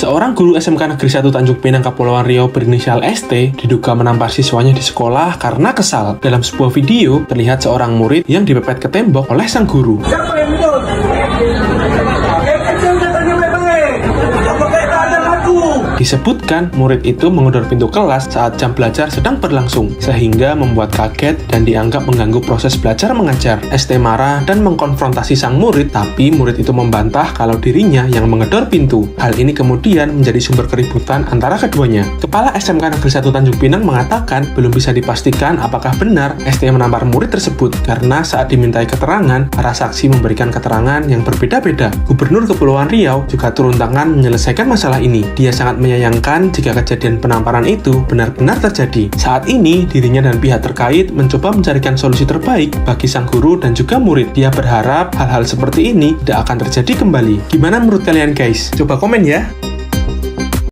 Seorang guru SMK Negeri 1 Tanjung Pinang Kepulauan Riau berinisial ST diduga menampar siswanya di sekolah karena kesal. Dalam sebuah video, terlihat seorang murid yang dipepet ke tembok oleh sang guru. Siapa Disebutkan murid itu mengundur pintu kelas saat jam belajar sedang berlangsung, sehingga membuat kaget dan dianggap mengganggu proses belajar mengajar. ST marah dan mengkonfrontasi sang murid, tapi murid itu membantah kalau dirinya yang mengedor pintu. Hal ini kemudian menjadi sumber keributan antara keduanya. Kepala SMK Negeri 1 Tanjung Pinang mengatakan belum bisa dipastikan apakah benar ST menampar murid tersebut karena saat dimintai keterangan, para saksi memberikan keterangan yang berbeda-beda. Gubernur Kepulauan Riau juga turun tangan menyelesaikan masalah ini. Dia sangat menyayangkan jika kejadian penamparan itu benar-benar terjadi. Saat ini, dirinya dan pihak terkait mencoba mencarikan solusi terbaik bagi sang guru dan juga murid. Dia berharap hal-hal seperti ini tidak akan terjadi kembali. Gimana menurut kalian guys? Coba komen ya.